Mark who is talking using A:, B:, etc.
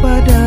A: pada